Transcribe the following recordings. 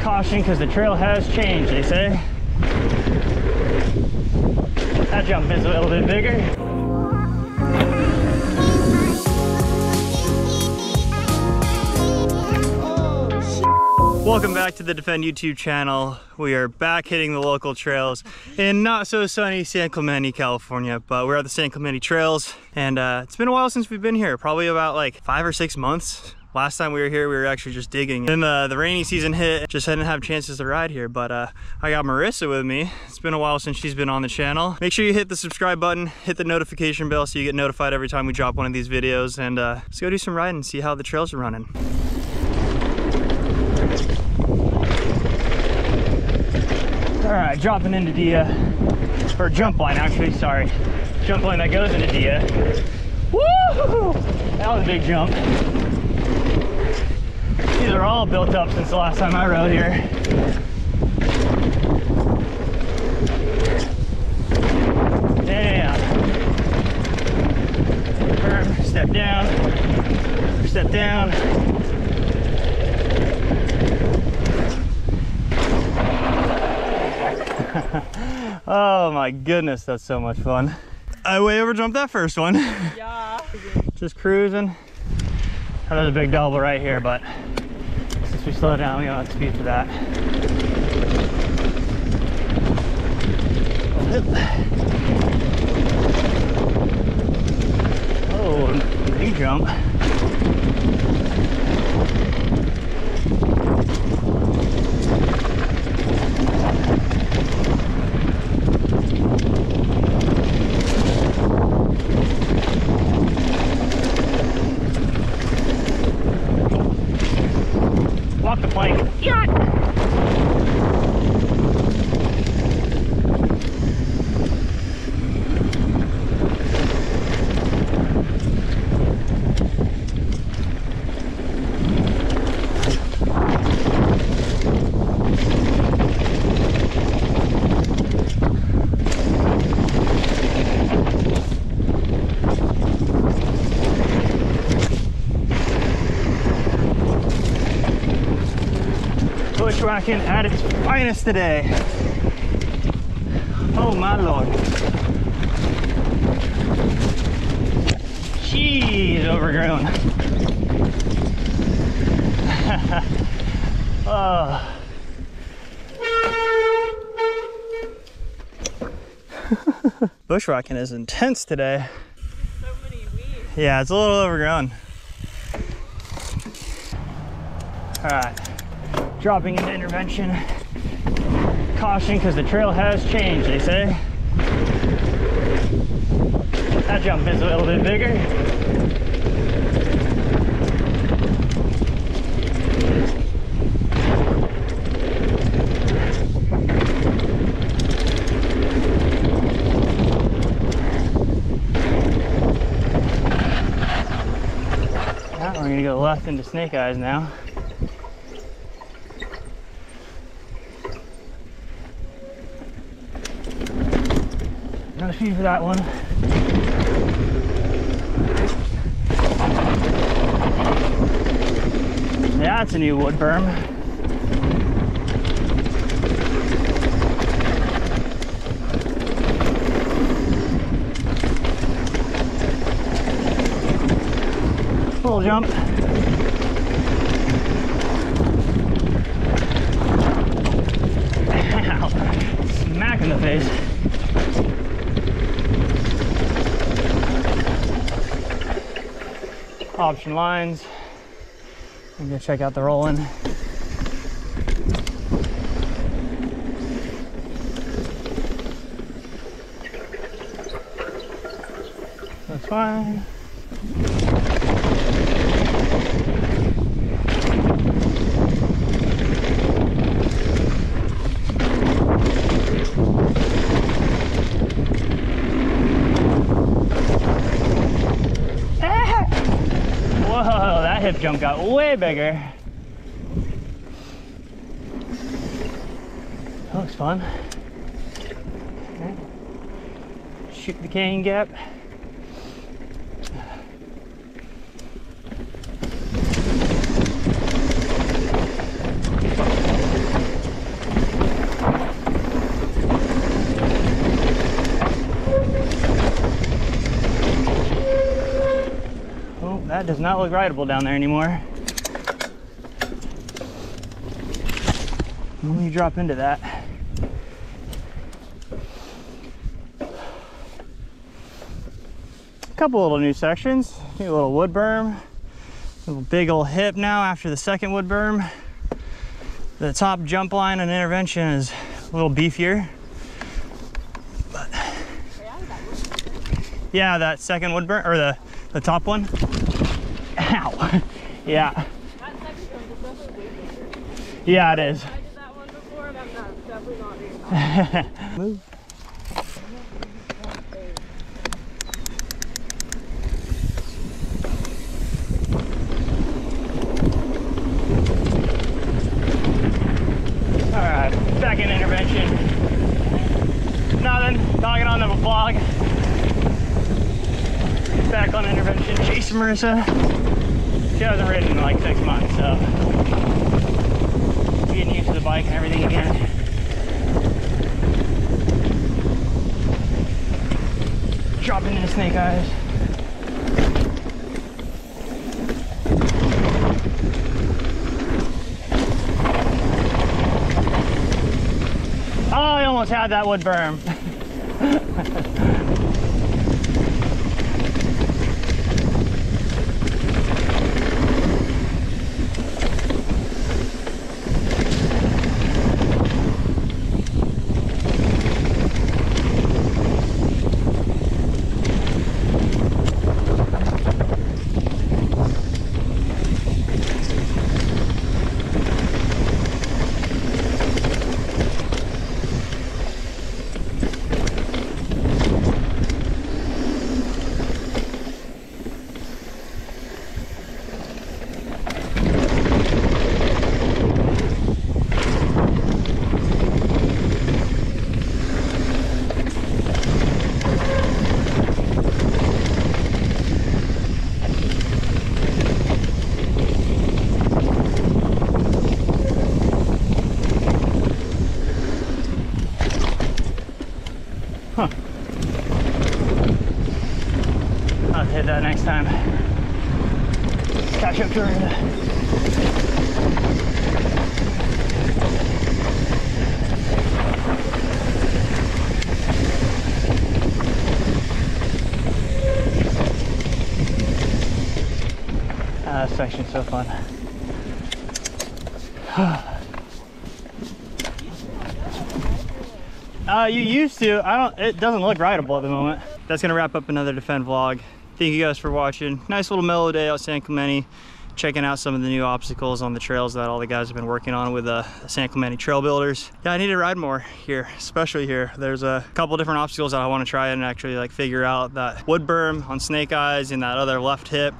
Caution because the trail has changed, they say. That jump is a little bit bigger. Welcome back to the Defend YouTube channel. We are back hitting the local trails in not so sunny San Clemente, California, but we're at the San Clemente trails and uh, it's been a while since we've been here, probably about like five or six months. Last time we were here, we were actually just digging. Then the, the rainy season hit, just didn't have chances to ride here, but uh, I got Marissa with me. It's been a while since she's been on the channel. Make sure you hit the subscribe button, hit the notification bell so you get notified every time we drop one of these videos, and uh, let's go do some riding and see how the trails are running. All right, dropping into Dia, or jump line actually, sorry. Jump line that goes into Dia. Woo! That was a big jump. These are all built up since the last time I rode here. Damn. Step down, step down. oh my goodness, that's so much fun. I way over jumped that first one. Yeah. Just cruising. That was a big double right here, but we slow down, we don't have speed for that. Oh, big jump. Walk the bushwhacking at its finest today. Oh my lord. Jeez, overgrown. oh. Bushwhacking is intense today. So. Yeah, it's a little overgrown. All right, dropping into intervention. Caution, because the trail has changed, they say. That jump is a little bit bigger. Now we're gonna go left into Snake Eyes now. No speed for that one. That's a new wood berm. Full jump. Ow. Smack in the face. Option lines. I'm gonna check out the rolling. That's fine. Whoa, that hip jump got way bigger. That looks fun. Shoot the cane gap. Does not look rideable down there anymore. Let me drop into that. A couple little new sections. a little wood berm. Little big old hip now after the second wood berm. The top jump line and intervention is a little beefier. But yeah, that second wood berm or the the top one. Ow. yeah. That second one was definitely way bigger. Yeah, it is. I did that one before, and I'm not, definitely not doing that. Move. All right, second intervention. Nothing, talking on the vlog. Back on intervention, chasing Marissa. She hasn't ridden in like six months, so getting used to the bike and everything again. dropping into snake eyes. Oh, I almost had that wood berm. I'll hit that next time. Catch up to her. Ah, this section's so fun. Uh, you used to. I don't. It doesn't look rideable at the moment. That's gonna wrap up another Defend vlog. Thank you guys for watching. Nice little mellow day out San Clemente. Checking out some of the new obstacles on the trails that all the guys have been working on with the San Clemente Trail Builders. Yeah, I need to ride more here, especially here. There's a couple different obstacles that I want to try and actually like figure out. That wood berm on Snake Eyes and that other left hip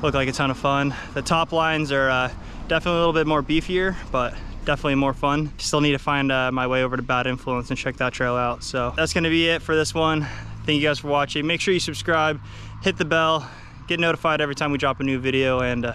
look like a ton of fun. The top lines are uh, definitely a little bit more beefier, but definitely more fun. Still need to find uh, my way over to Bad Influence and check that trail out. So that's gonna be it for this one. Thank you guys for watching. Make sure you subscribe, hit the bell, get notified every time we drop a new video, and uh,